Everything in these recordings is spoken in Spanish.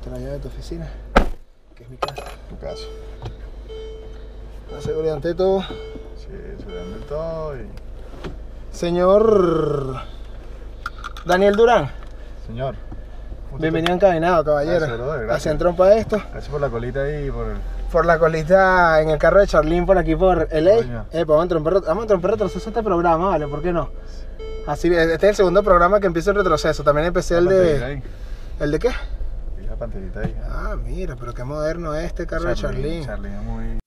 Esta es la llave de tu oficina, que es mi casa. Tu caso. La seguridad ante todo. Sí, se ven de todo y... Señor Daniel Durán, Señor. bienvenido encaminado, caballero. Gracias. Hacen trompa esto. Gracias por la colita ahí por el... Por la colita en el carro de Charlene por aquí por LA. Coño. Eh, pues vamos a perro, vamos a perro retroceso este programa, ¿vale? ¿Por qué no? Así, este es el segundo programa que empieza el retroceso. También empecé el de. ¿El de qué? Pantallita ahí. Ah, mira, pero qué moderno es este carro de Charlene. Charlene es muy...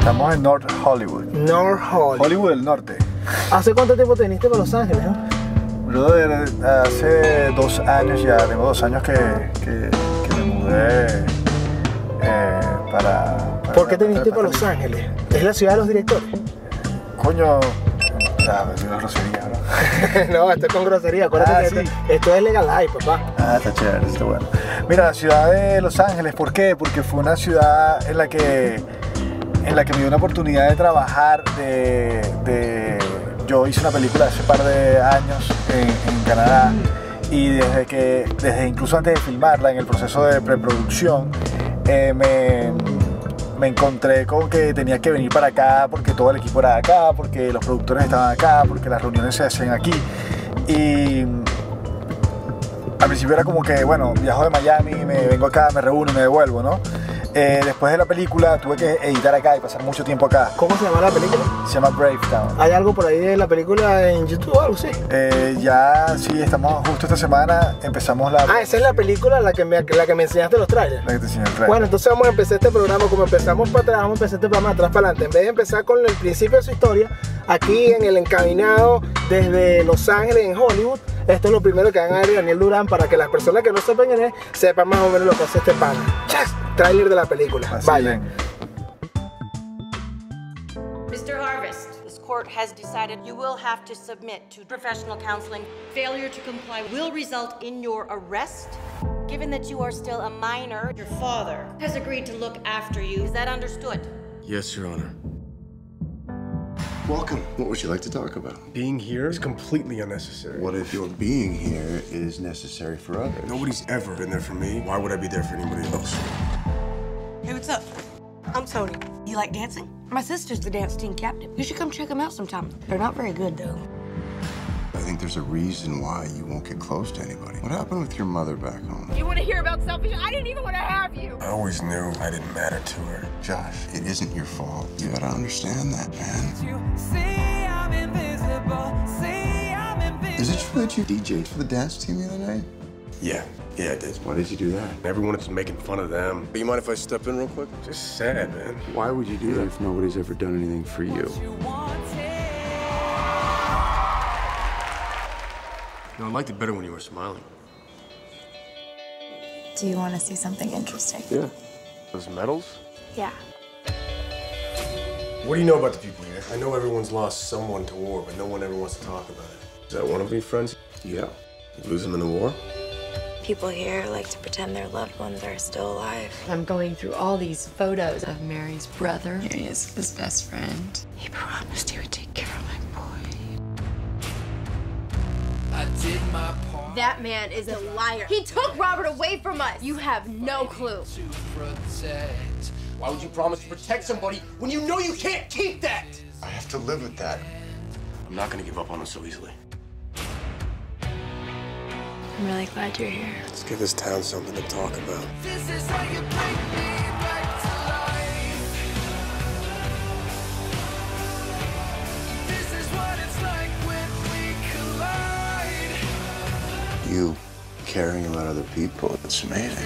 Estamos en North Hollywood. North Hollywood. Hollywood del Norte. ¿Hace cuánto tiempo te viniste para Los Ángeles? no? Brother, hace dos años ya, tengo dos años que, que, que me mudé eh, para, para... ¿Por qué te viniste para Los Ángeles? Es la ciudad de los directores. Coño, ya, me dio una grosería, bro. no, esto es con grosería. Acuérdate Ah, que sí. esto, esto es legal life, papá. Ah, está chévere, está bueno. Mira, la ciudad de Los Ángeles, ¿por qué? Porque fue una ciudad en la que, en la que me dio una oportunidad de trabajar, de, de- yo hice una película hace un par de años en, en Canadá y desde que, desde incluso antes de filmarla, en el proceso de preproducción, eh, me, me encontré con que tenía que venir para acá porque todo el equipo era de acá, porque los productores estaban acá, porque las reuniones se hacen aquí. Y al principio era como que, bueno, viajo de Miami, me vengo acá, me reúno, me devuelvo, ¿no? Eh, después de la película tuve que editar acá y pasar mucho tiempo acá. ¿Cómo se llama la película? Se llama Brave Town. ¿Hay algo por ahí de la película en YouTube o algo así? Eh, ya, sí, estamos justo esta semana, empezamos la... Ah, esa es la película la que me, la que me enseñaste los trailers. la que te enseñé el trailer. Bueno, entonces vamos a empezar este programa, como empezamos para atrás, vamos a empezar este programa atrás para adelante. En vez de empezar con el principio de su historia, aquí en el encaminado desde Los Ángeles, en Hollywood, esto es lo primero que van a ver Daniel Durán para que las personas que no sepan quién es, sepan más o menos lo que hace este pana. ¡Chas! Trailer de la película. Así. Mr. Harvest, this court has decided you will have to submit to professional counseling. Failure to comply will result in your arrest. Given that you are still a minor, your father has agreed to look after you. Is that understood? Yes, Your Honor. Welcome. What would you like to talk about? Being here is completely unnecessary. What if your being here is necessary for others? Nobody's ever been there for me. Why would I be there for anybody else? Hey, what's up? I'm Tony. You like dancing? My sister's the dance team captain. You should come check them out sometime. They're not very good, though. I think there's a reason why you won't get close to anybody. What happened with your mother back home? You want to hear about selfish? I didn't even want to have you. I always knew I didn't matter to her. Josh, it isn't your fault. You gotta understand that, man. Is it true that you DJ'd for the dance team the other night? Yeah, yeah, I did. Why did you do that? Everyone is making fun of them. But you mind if I step in real quick? Just sad, man. Why would you do that if nobody's ever done anything for you? You know, I liked it better when you were smiling. Do you want to see something interesting? Yeah. Those medals? Yeah. What do you know about the people here? I know everyone's lost someone to war, but no one ever wants to talk about it. Is that one of your friends? Yeah. You lose them in the war? People here like to pretend their loved ones are still alive. I'm going through all these photos of Mary's brother. Here he is, his best friend. He promised he would take That man is a liar. He took Robert away from us. You have no clue. Why would you promise to protect somebody when you know you can't keep that? I have to live with that. I'm not gonna give up on us so easily. I'm really glad you're here. Let's give this town something to talk about. You caring about other people, it's amazing.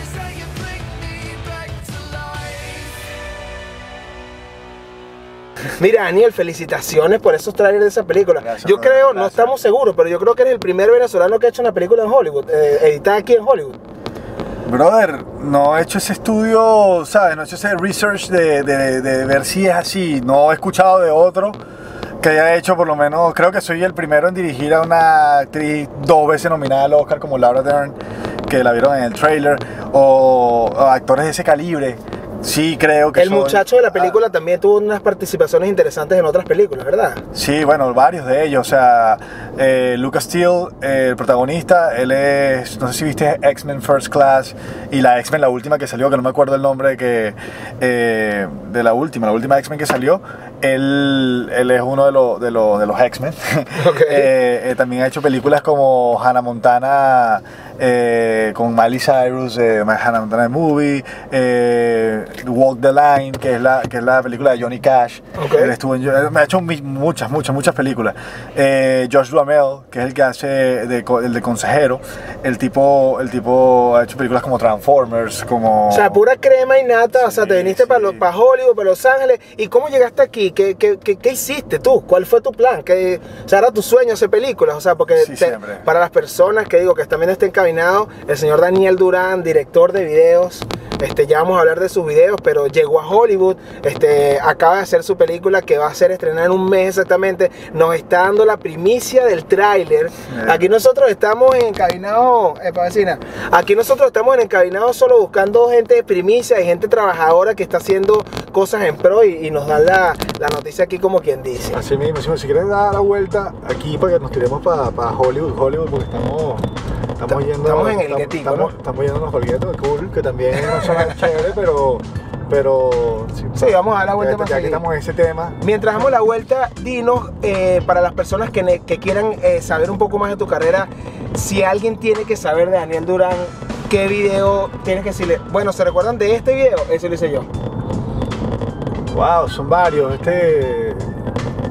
Mira, Daniel, felicitaciones por esos trailers de esa película. Gracias, yo creo, no estamos seguros, pero yo creo que eres el primer venezolano que ha hecho una película en Hollywood, eh, editada aquí en Hollywood. Brother, no he hecho ese estudio, ¿sabes? No he hecho ese research de, de- de ver si es así. No he escuchado de otro que haya hecho, por lo menos, creo que soy el primero en dirigir a una actriz dos veces nominada al Oscar como Laura Dern. que la vieron en el trailer, o, o actores de ese calibre, sí creo que El son- muchacho de la película también tuvo unas participaciones interesantes en otras películas, ¿verdad? Sí, bueno, varios de ellos. O sea, eh, Lucas Steele, eh, el protagonista, él es, no sé si viste X-Men First Class y la X-Men, la última que salió, que no me acuerdo el nombre que, eh, de la última, la última X-Men que salió. Él, él es uno de, los de, los de los X-Men. Eh, también ha hecho películas como Hannah Montana eh, con Miley Cyrus, eh, Hannah Montana Movie, eh, Walk the Line, que es la, que es la película de Johnny Cash. Ok. Él estuvo en- él me ha hecho muchas, muchas, muchas películas. Eh, Josh Duhamel, que es el que hace de, el de consejero. El tipo, el tipo ha hecho películas como Transformers, como... O sea, pura crema y nata, o sea, te viniste para para Hollywood, para Los Ángeles. ¿Y cómo llegaste aquí? ¿Qué, qué, qué, qué hiciste tú? ¿Cuál fue tu plan? ¿Qué, o sea, era tu sueño hacer películas? O sea, porque Sí, te- para las personas que digo que están viendo el señor Daniel Durán, director de videos, este, ya vamos a hablar de sus videos, pero llegó a Hollywood, este, acaba de hacer su película que va a ser estrenada en un mes exactamente, nos está dando la primicia del tráiler. Aquí nosotros estamos en encabinado, eh, vecina, aquí nosotros estamos en encabinado solo buscando gente de primicia y gente trabajadora que está haciendo cosas en pro y, y nos dan la, la noticia aquí como quien dice. Así mismo, si, si quieres dar la vuelta aquí para que nos tiremos para, Hollywood, Hollywood, porque estamos, estamos yendo. estamos en el estamos, guetico, estamos, ¿no? estamos yendo a los Holguetos, cool, que también no son chévere, pero. Pero. Sí, vamos a dar la vuelta seguir. estamos en ese tema. Mientras damos la vuelta, dinos eh, para las personas que, que quieran eh, saber un poco más de tu carrera, si alguien tiene que saber de Daniel Durán, ¿qué video tienes que decirle? Bueno, ¿se recuerdan de este video? Ese lo hice yo. Wow, son varios. Este,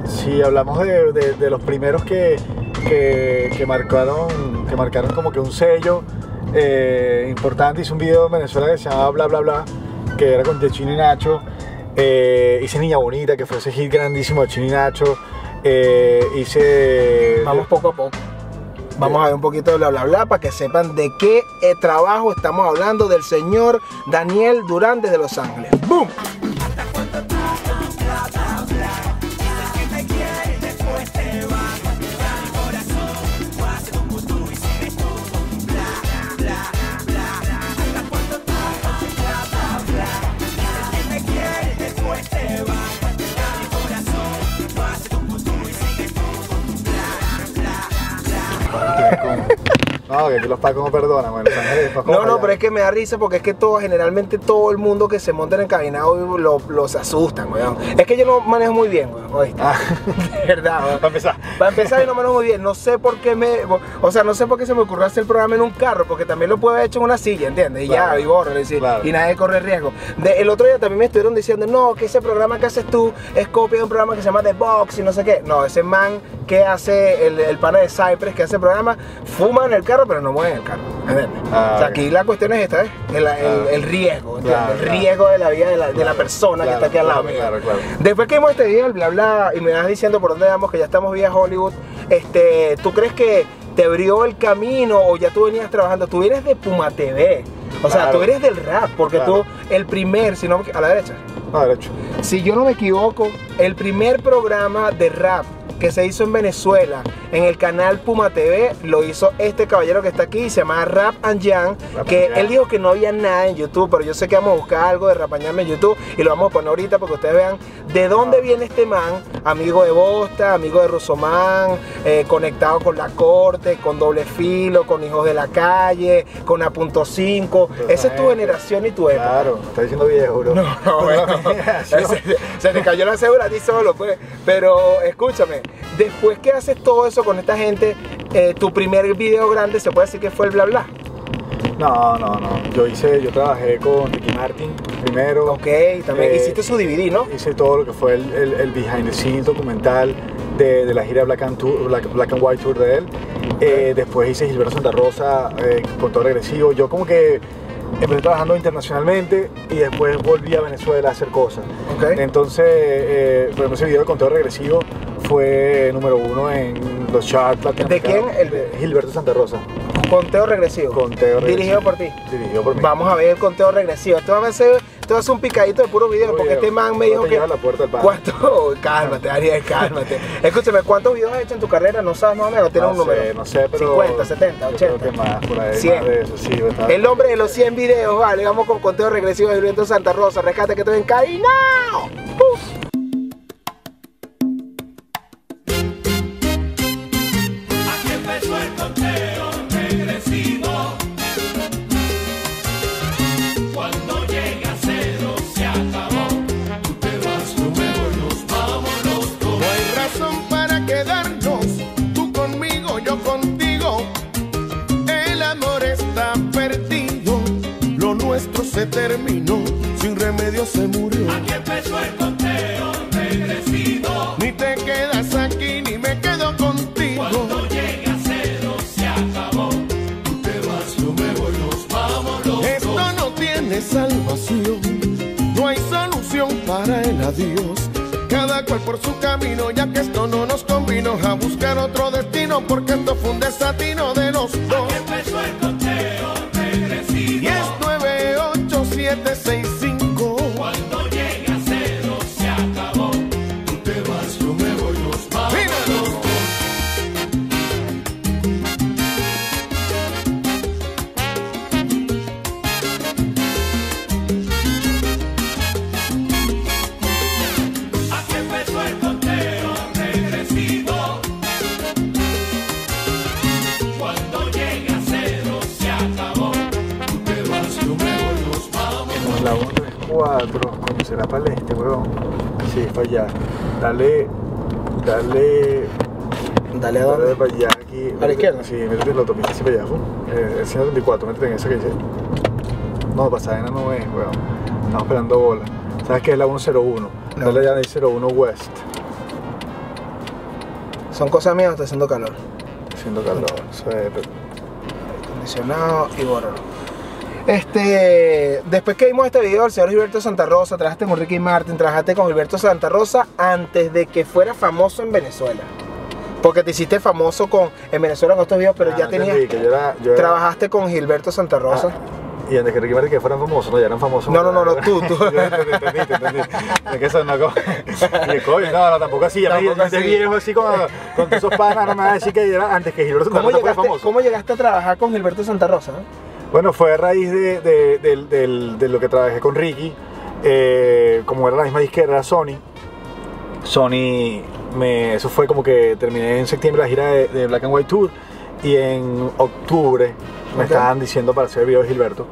si hablamos de, de- de los primeros que, que, que marcaron, que marcaron como que un sello eh, importante, hice un video en Venezuela que se llamaba Bla Bla Bla, que era con Chino y Nacho. Eh, hice Niña Bonita, que fue ese hit grandísimo de Chino y Nacho. Eh, hice. Vamos poco a poco. Vamos a ver un poquito de bla bla bla para que sepan de qué trabajo estamos hablando del señor Daniel Durán desde Los Ángeles. ¡Boom! No, que aquí los pacos no perdonan, bueno, Los Ángeles, No, no, allá. pero es que me da risa porque es que todo, generalmente todo el mundo que se monta en encabinado lo- los asustan, weón. Es que yo no manejo muy bien, weón, ¿oíste? Ah. De verdad, weón. Para empezar. Para empezar, yo no manejo muy bien. No sé por qué me. O sea, no sé por qué se me ocurrió hacer el programa en un carro, porque también lo puedo haber hecho en una silla, ¿entiendes? Y Claro. ya, y borro, decir, Claro. y nadie corre riesgo. De- el otro día también me estuvieron diciendo, no, que ese programa que haces tú es copia de un programa que se llama The Box y no sé qué. No, ese man que hace el, el pana de Cypress, que hace el programa, fuma en el carro, pero no mueve en el carro. ¿entiendes? Ah, o sea, ok. aquí la cuestión es esta, ¿eh? El, el riesgo. Claro, el claro. riesgo de la vida de la, de la persona que está aquí al lado. Después que vimos este video, el bla bla, y me vas diciendo por dónde vamos, que ya estamos vía Hollywood, este, ¿tú crees que te abrió el camino o ya tú venías trabajando? Tú vienes de Puma TV. O sea, Claro. tú eres del rap, porque Claro. tú, el primer, si no, me- a la derecha. No, derecho. Si yo no me equivoco, el primer programa de rap que se hizo en Venezuela en el canal Puma TV lo hizo este caballero que está aquí, se llama Rap and Jan, Rap que and él dijo que no había nada en YouTube, pero yo sé que vamos a buscar algo de Rap and Jan en YouTube y lo vamos a poner ahorita para que ustedes vean de dónde viene este man, amigo de Bosta, amigo de Russomán, eh, conectado con la corte, con doble filo, con hijos de la calle, con A punto 5. Esa es tu generación y tu época. Claro, está diciendo viejo, bro. No, no, bueno. se, se te cayó la cédula a ti solo, pues. Pero escúchame, después que haces todo eso con esta gente, eh, tu primer video grande se puede decir que fue el bla bla. No, no, no. Yo hice, yo trabajé con Ricky Martin primero. Ok, también Eh, hiciste su DVD, ¿no? Hice todo lo que fue el, el, el behind the scenes documental de, de la gira Black and, Tour- Black, Black and White Tour de él. Eh, después hice Gilberto Santa Rosa con todo regresivo. Yo como que empecé trabajando internacionalmente y después volví a Venezuela a hacer cosas. Ok. Entonces, eh, ese video de conteo regresivo fue número uno en los charts latinoamericanos. quién? El- de Gilberto Santa Rosa. Conteo regresivo. Conteo regresivo. Dirigido por ti. Dirigido por mí. Vamos a ver el conteo regresivo. Esto va a ser Esto es un picadito de puro video, porque este man me dijo No te que. la puerta del. ¿Cuánto? Cálmate, Ariel, cálmate. Escúchame, ¿cuántos videos has hecho en tu carrera? No sabes más o menos, tiene no un número. No sé, pero. 50, 70, yo 80. Creo que más, por ahí. 100. Más de eso, sí. está- El hombre de los 100 videos, vale, vamos con conteo regresivo de Viento Santa Rosa, rescate que estoy encadenado. Uf. Aquí se terminó, sin remedio se murió. Aquí empezó el conteo regresivo. Ni te quedas aquí, ni me quedo contigo. Cuando llegue a cero se acabó. Tú te vas, yo me voy, nos vamos los Esto dos. no tiene salvación, no hay solución para el adiós. Cada cual por su camino, ya que esto no nos convino a buscar otro destino, porque esto fue un desatino de los dos. ¿Cómo será para el este, weón? Sí, para allá. Dale. Dale. Dale a Dale dónde. para allá, aquí. ¿A la izquierda? Sí, métete en la autopista, así para allá. Eh, el 134, métete en esa que dice. No, Pasadena no es, weón. Estamos esperando bola. ¿Sabes qué es la 101? No. Dale allá en el 01 West. Son cosas mías, está haciendo calor. Haciendo calor. Es- Acondicionado y bórralo. Este, después que vimos este video del señor Gilberto Santa Rosa, trabajaste con Ricky Martin, trabajaste con Gilberto Santa Rosa antes de que fuera famoso en Venezuela. Porque te hiciste famoso con, en Venezuela con estos videos, pero Ah, ya tenías. que yo era- yo era- Trabajaste con Gilberto Santa Rosa. Y antes que Ricky Martin que fueran famosos, no, ya eran famosos. No, no, no, no, tú, tú. Yo entendí, entendí, entendí. Es que eso no como... Y coño, no, no, tampoco así. Ya me así. viejo así con, con esos panas, no me vas a decir que era antes que Gilberto Santa ¿Cómo Rosa fuera llegaste, famoso. ¿Cómo llegaste a trabajar con Gilberto Santa Rosa? Bueno, fue a raíz de, de- lo que trabajé con Ricky. eh, como era la misma disquera, era Sony. Sony, me, eso fue como que terminé en septiembre la gira de, Black and White Tour. Y en octubre me estaban diciendo para hacer el video de Gilberto.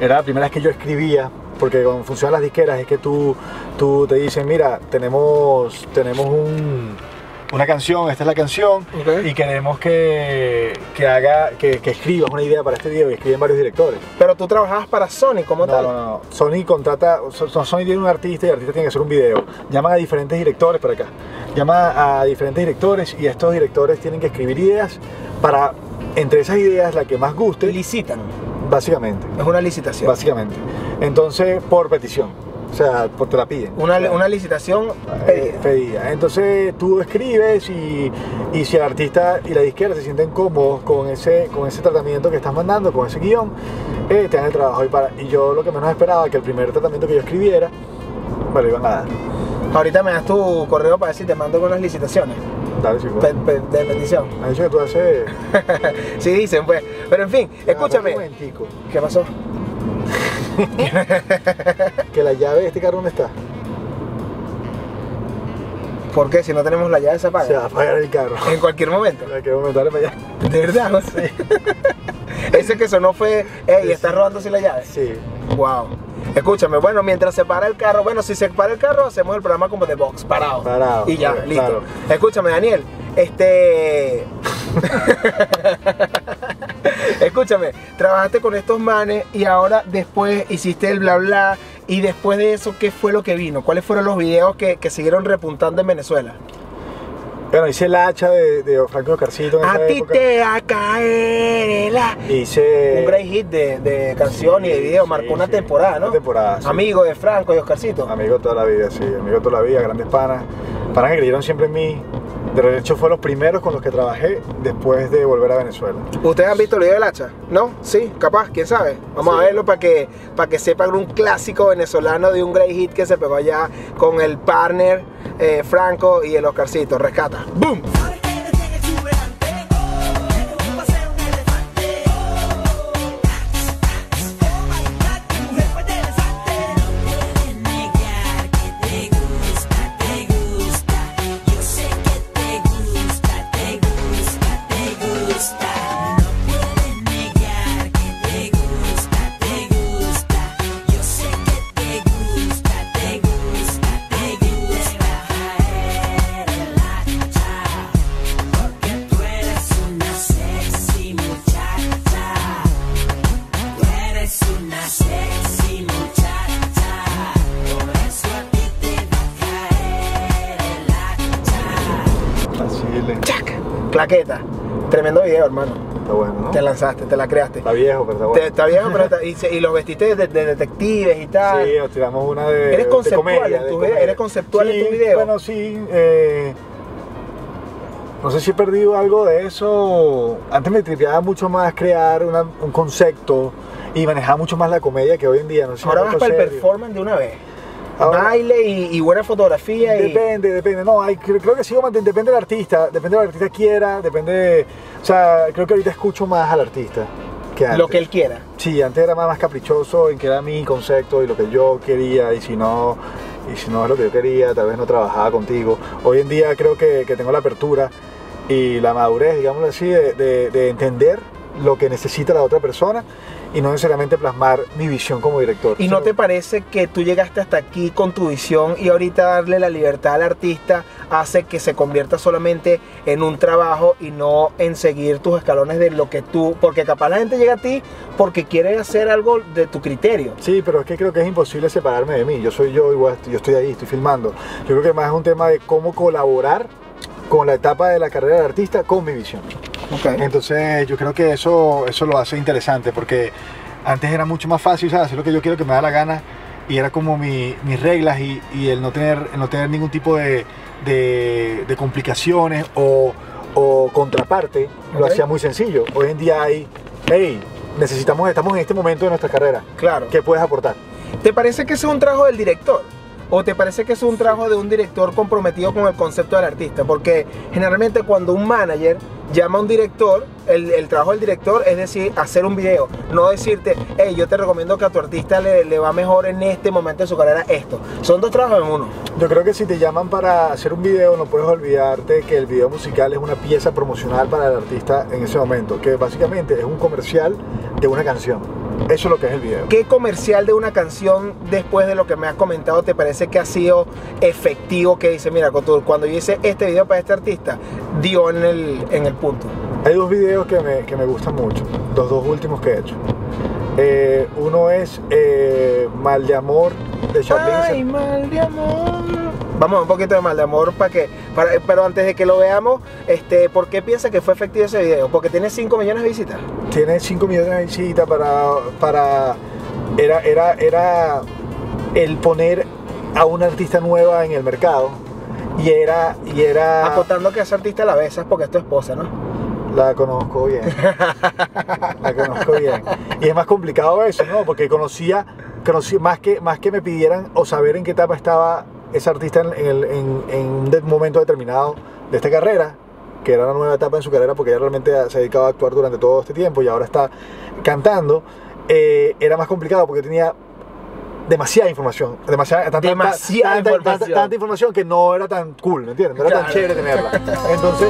Era la primera vez que yo escribía, porque como funcionan las disqueras es que tú, tú te dicen, mira, tenemos, tenemos un, una canción, esta es la canción, y queremos que, que haga, que, que escribas una idea para este video y escriben varios directores. Pero tú trabajabas para Sony como No, tal. no, no. Sony contrata, So- So- Sony tiene un artista y el artista tiene que hacer un video. Llaman a diferentes directores para acá. Llaman a diferentes directores y estos directores tienen que escribir ideas para, entre esas ideas, la que más guste, Licitan. básicamente. Es una licitación. Básicamente. Entonces, por petición. O sea, por te la piden. Una, una licitación eh, pedida. pedida. Entonces tú escribes y, y si el artista y la disquera se sienten cómodos con ese, con ese tratamiento que estás mandando, con ese guion, eh, te dan el trabajo. Y, para, y yo lo que menos esperaba que el primer tratamiento que yo escribiera, me lo iban a dar. Ahorita me das tu correo para ver si te mando con las licitaciones. Dale, chico. Pe- pe- de bendición. Me dicho que tú haces... sí, dicen, pues. Pero en fin, Un escúchame. momentico. ¿Qué pasó? Que la llave de este carro ¿dónde está? ¿Por qué? Si no tenemos la llave, se apaga. Se va a apagar el carro. En cualquier momento. Hay que aumentarle para allá. ¿De verdad? Sí. Ese que sonó fue, ey, ¿estás robando sin la llave? Sí. Wow. Escúchame, bueno, mientras se para el carro, bueno, si se para el carro, hacemos el programa como de box, parado. Parado, Y ya, claro. listo. Escúchame, Daniel, este. Escúchame, trabajaste con estos manes y ahora después hiciste el bla bla. Y después de eso, ¿qué fue lo que vino? ¿Cuáles fueron los videos que, que siguieron repuntando en Venezuela? Bueno, hice el hacha de, de Franco Oscarcito en A esa ti época. te va a caer el Hice... Un great hit de, de canción y de video, Sí, marcó una sí, temporada, ¿no? una temporada. Amigo de Franco y Oscarcito. Amigo toda la vida, sí, amigo toda la vida, grandes panas. Panas que creyeron siempre en mí. De hecho, fue los primeros con los que trabajé después de volver a Venezuela. ¿Ustedes han visto el video del hacha? ¿No? Sí, capaz, quién sabe. Vamos a verlo para que, para que sepan un clásico venezolano de un great hit que se pegó allá con el partner eh, Franco y el Oscarcito. Rescata. ¡Boom! Tremendo video, hermano. Está bueno, ¿no? Te lanzaste, te la creaste. Está viejo, pero está Te- bueno. está viejo, pero está- y, se- y los vestiste de, de detectives y tal. Sí, nos tiramos una de. Eres de conceptual comedia, en de tus comedia. videos, eres conceptual en Sí, tu video. Bueno, sí. eh, no sé si he perdido algo de eso. Antes me tripeaba mucho más crear una- un concepto y manejaba mucho más la comedia que hoy en día. No sé si Ahora vas para el performance de una vez. Ahora- Baile y, y buena fotografía. Y... Depende, depende. No, hay, creo, creo que sigo manteniendo. Depende del artista. Depende del artista quiera. Depende. o sea, creo que ahorita escucho más al artista que antes. Lo que él quiera. Sí, antes era más, más caprichoso en que era mi concepto y lo que yo quería y si no, y si no es lo que yo quería, tal vez no trabajaba contigo. Hoy en día creo que, que tengo la apertura y la madurez, digámoslo así, de, de- de entender lo que necesita la otra persona y no necesariamente plasmar mi visión como director. ¿Y no te parece que tú llegaste hasta aquí con tu visión y ahorita darle la libertad al artista hace que se convierta solamente en un trabajo y no en seguir tus escalones de lo que tú, porque capaz la gente llega a ti porque quiere hacer algo de tu criterio. Sí, pero es que creo que es imposible separarme de mí. Yo soy yo, igual, yo estoy ahí, estoy filmando. Yo creo que más es un tema de cómo colaborar con la etapa de la carrera del artista con mi visión. Entonces yo creo que eso, eso lo hace interesante porque antes era mucho más fácil, ¿sabes? Hacer lo que yo quiero que me da la gana y era como mi- mis reglas y, y el, no tener, el no tener ningún tipo de, de- de complicaciones o, o contraparte lo hacía muy sencillo. Hoy en día hay, hey, necesitamos, estamos en este momento de nuestra carrera. Claro. ¿Qué puedes aportar? ¿Te parece que ese es un trabajo del director? ¿O te parece que es un trabajo de un director comprometido con el concepto del artista? Porque generalmente cuando un manager llama a un director, el, el trabajo del director es decir, hacer un video. No decirte, hey, yo te recomiendo que a tu artista le, le va mejor en este momento de su carrera esto. Son dos trabajos en uno. Yo creo que si te llaman para hacer un video, no puedes olvidarte que el video musical es una pieza promocional para el artista en ese momento, que básicamente es un comercial de una canción. Eso es lo que es el video. ¿Qué comercial de una canción, después de lo que me has comentado, te parece que ha sido efectivo? Que dice, mira, Couture, cuando yo hice este video para este artista, dio en el, en el punto. Hay dos videos que me, que me gustan mucho, los dos últimos que he hecho. Eh, uno es eh, Mal de Amor de Charlize. Ay, mal de amor. Vamos, un poquito de mal de amor para que, para, pero antes de que lo veamos, este, ¿por qué piensa que fue efectivo ese video? Porque tiene 5 millones de visitas. Tiene 5 millones de visitas para, para era, era, era el poner a una artista nueva en el mercado y era, y era Acotando que a ese artista la besas porque es tu esposa, ¿no? La conozco bien. la conozco bien. Y es más complicado eso, ¿no? Porque conocía, conocí, más, que, más que me pidieran o saber en qué etapa estaba esa artista en, en en- en un momento determinado de esta carrera, que era una nueva etapa en su carrera porque ella realmente se ha dedicado a actuar durante todo este tiempo y ahora está cantando, eh, era más complicado porque tenía demasiada información, demasiada, tanta, Demasiada tanta, información. tanta- tanta información que no era tan cool, ¿me entiendes? No era tan Claro. chévere tenerla. Entonces,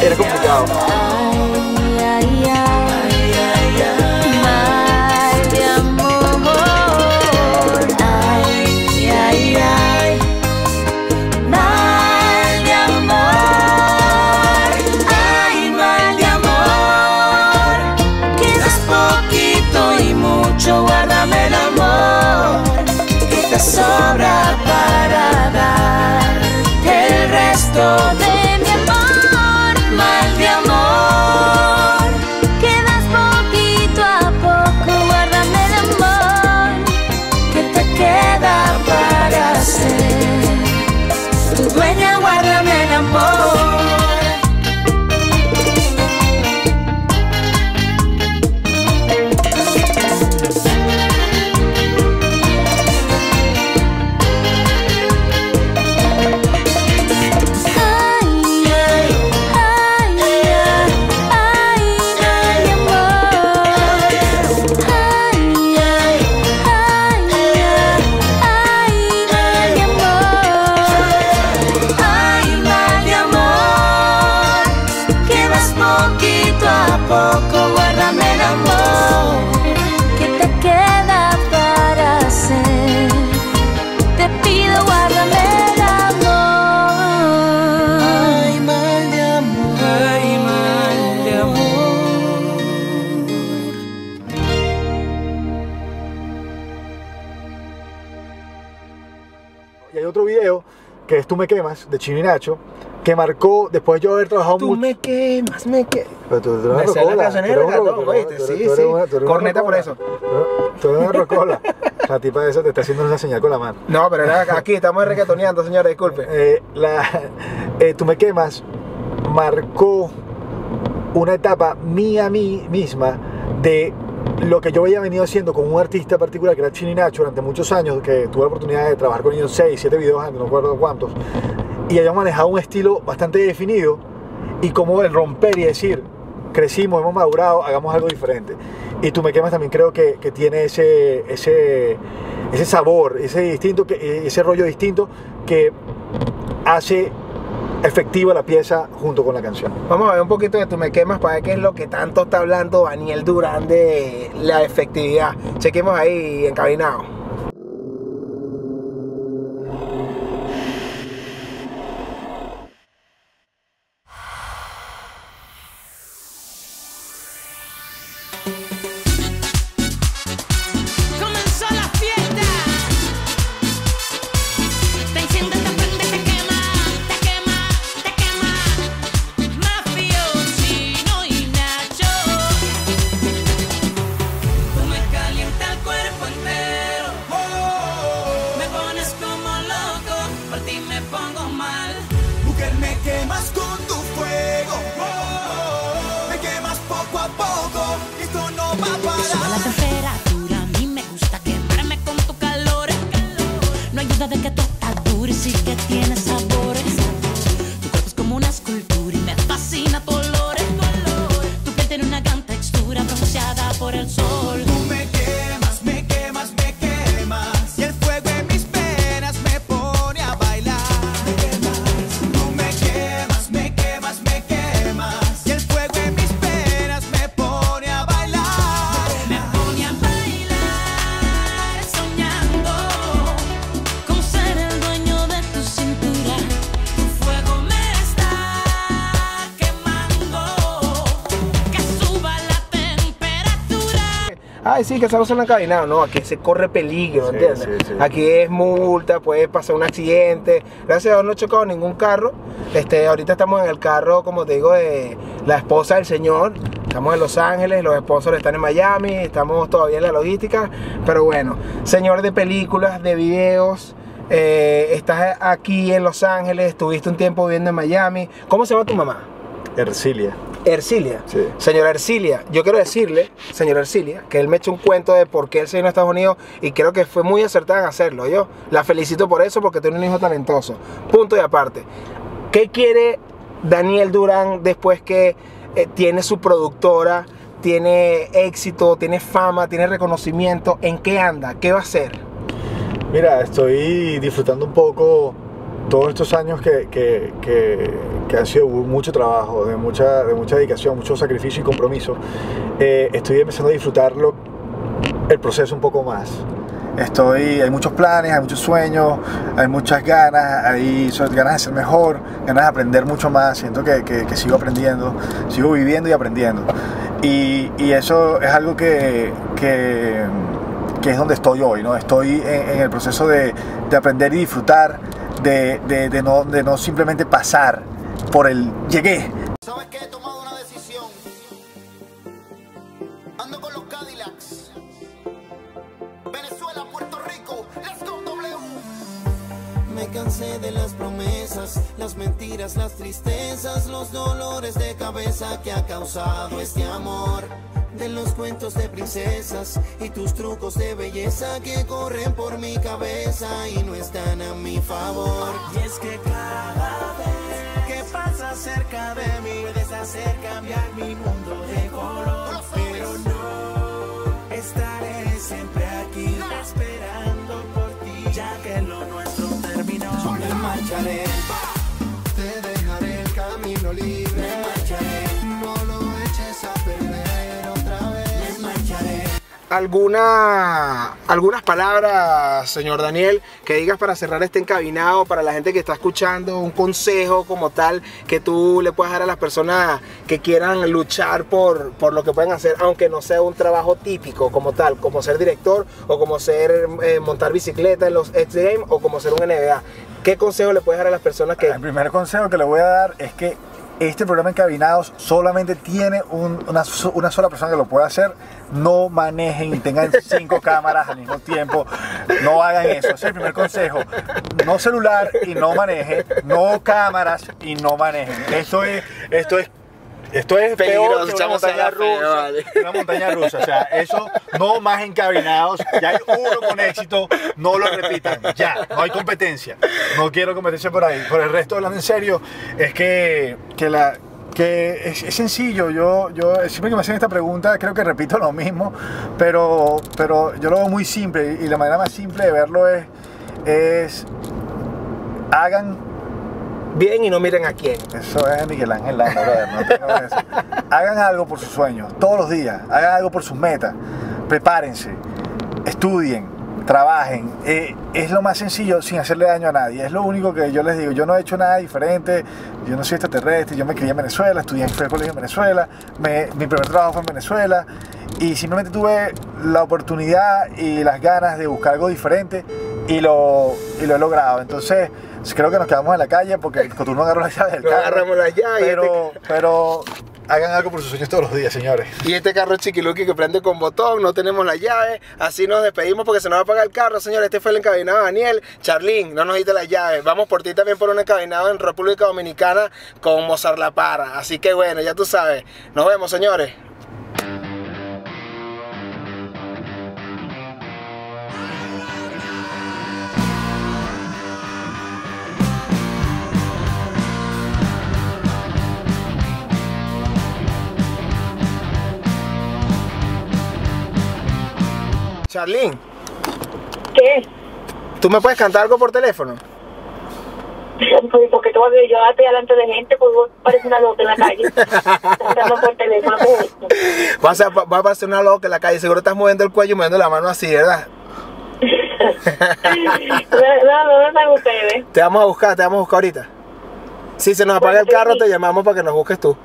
era complicado. Tú me quemas, de Chino y Nacho, que marcó, después de yo haber trabajado Tú mucho... me quemas, me quemas. Pero tú, tú Me eres la canción tú de tú Sí, tú eres sí. una- tú eres una Corneta por eso. Tú- Tú eres una rocola. La tipa esa te está haciendo una señal con la mano. No, pero era aquí estamos reggaetoneando, señores, disculpe. Eh, la, eh, Tú me quemas marcó una etapa mía a mí misma de lo que yo había venido haciendo con un artista particular que era Chini Nacho durante muchos años, que tuve la oportunidad de trabajar con ellos 6, 7 videos antes, no recuerdo cuántos, y habíamos manejado un estilo bastante definido y como el romper y decir, crecimos, hemos madurado, hagamos algo diferente. Y tú me quemas también creo que, que tiene ese, ese, ese sabor, ese, distinto, ese rollo distinto que hace efectiva la pieza junto con la canción. Vamos a ver un poquito de Tú me quemas para ver qué es lo que tanto está hablando Daniel Durán de la efectividad. Chequemos ahí encabinado. Ay, sí, que estamos en encabinado. No, aquí se corre peligro, ¿entiendes? sí, sí. Aquí es multa, puede pasar un accidente. Gracias a Dios no he chocado ningún carro. Este, ahorita estamos en el carro, como te digo, de la esposa del señor. Estamos en Los Ángeles, los sponsors están en Miami, estamos todavía en la logística. Pero bueno, señor de películas, de videos. eh, estás aquí en Los Ángeles, estuviste un tiempo viviendo en Miami. ¿Cómo se llama tu mamá? Ercilia. Ercilia. Sí. Señora Ercilia, yo quiero decirle, señora Ercilia, que él me echó un cuento de por qué él se vino a Estados Unidos y creo que fue muy acertada en hacerlo. Yo la felicito por eso porque tiene un hijo talentoso. Punto y aparte. ¿Qué quiere Daniel Durán después que eh, tiene su productora, tiene éxito, tiene fama, tiene reconocimiento? ¿En qué anda? ¿Qué va a hacer? Mira, estoy disfrutando un poco todos estos años que, que, que, que han sido mucho trabajo, de mucha, de mucha dedicación, mucho sacrificio y compromiso. Eh, estoy empezando a disfrutarlo, el proceso un poco más. Estoy, hay muchos planes, hay muchos sueños, hay muchas ganas, hay ganas de ser mejor, ganas de aprender mucho más. Siento que, que- que sigo aprendiendo, sigo viviendo y aprendiendo. Y, y eso es algo que, que es donde estoy hoy, ¿no? Estoy en, en el proceso de, de aprender y disfrutar, de, de- de no, de no simplemente pasar por el llegué. ¿Sabes qué? He tomado una decisión. Ando con los Cadillacs. Venezuela, Puerto Rico. Let's go, W. Me cansé de las promesas, las mentiras, las tristezas, los dolores de cabeza que ha causado este amor. De los cuentos de princesas y tus trucos de belleza que corren por mi cabeza y no están a mi favor. Y es que cada vez que pasa cerca de mí puedes hacer cambiar mi mundo de color, pero no estaré siempre aquí esperando por ti, ya que lo nuestro terminó. Me marcharé, alguna, algunas palabras, señor Daniel, que digas para cerrar este encabinado, para la gente que está escuchando, un consejo como tal que tú le puedas dar a las personas que quieran luchar por, por lo que pueden hacer, aunque no sea un trabajo típico como tal, como ser director o como ser eh, montar bicicleta en los X Games o como ser un NBA. ¿Qué consejo le puedes dar a las personas que... El primer consejo que le voy a dar es que este programa Encabinados solamente tiene un- una, so- una sola persona que lo puede hacer. No manejen y tengan cinco cámaras al mismo tiempo. No hagan eso. Ese es el primer consejo. No celular y no manejen. No cámaras y no manejen. Esto es, esto es esto es peor que una montaña rusa. vale. Una montaña rusa. O sea, eso no más encabinados. Ya hay uno con éxito. No lo repitan. Ya, no hay competencia. No quiero competencia por ahí. Por el resto, hablando en serio, es que, que la. Que es, es sencillo, yo, yo siempre que me hacen esta pregunta creo que repito lo mismo, pero, pero yo lo veo muy simple y la manera más simple de verlo es, es hagan Bien y no miren a quién. eso es Miguel Ángel Landa, brother, no tengo eso. Hagan algo por sus sueños, todos los días. Hagan algo por sus metas. Prepárense, estudien, trabajen. Eh, es lo más sencillo sin hacerle daño a nadie. Es lo único que yo les digo. Yo no he hecho nada diferente. Yo no soy extraterrestre. Yo me crié en Venezuela, estudié en el colegio en Venezuela. me- mi primer trabajo fue en Venezuela. Y simplemente tuve la oportunidad y las ganas de buscar algo diferente y lo, y lo he logrado. Entonces, creo que nos quedamos en la calle porque el Coturno agarró la llave del No carro. agarramos la llave y Pero, pero hagan algo por sus sueños todos los días, señores. Y este carro chiquiluki que prende con botón, no tenemos la llave, así nos despedimos porque se nos va a apagar el carro, señores. Este fue el encabinado de Daniel. Charlín, no nos diste la llave. Vamos por ti también por un encabinado en República Dominicana con Mozart La Para. Así que bueno, ya tú sabes. Nos vemos, señores. Charlín, ¿Qué? ¿tú me puedes cantar algo por teléfono? Pues, Porque tú vas a estoy delante de gente, pues vos pareces una loca en la calle. Cantando por teléfono. Vas a, vas a parecer una loca en la calle, seguro estás moviendo el cuello y moviendo la mano así, ¿verdad? No, no, no están ustedes. Te vamos a buscar, te vamos a buscar ahorita. Si se nos apaga el carro, te llamamos para que nos busques tú.